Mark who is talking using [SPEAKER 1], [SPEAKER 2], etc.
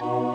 [SPEAKER 1] you